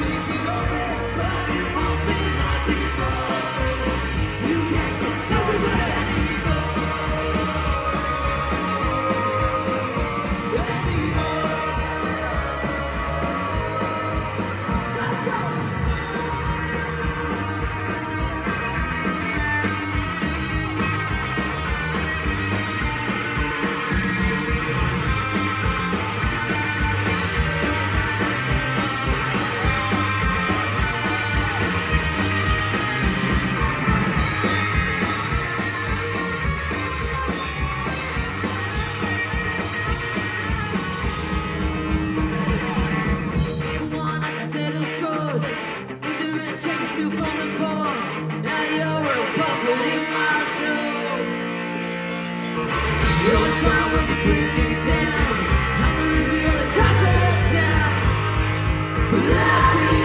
Thank you. you from the cold. Now you're a puppet in my show. You're always trying when you bring me down. I'm the reason you're the top of the town. But after you.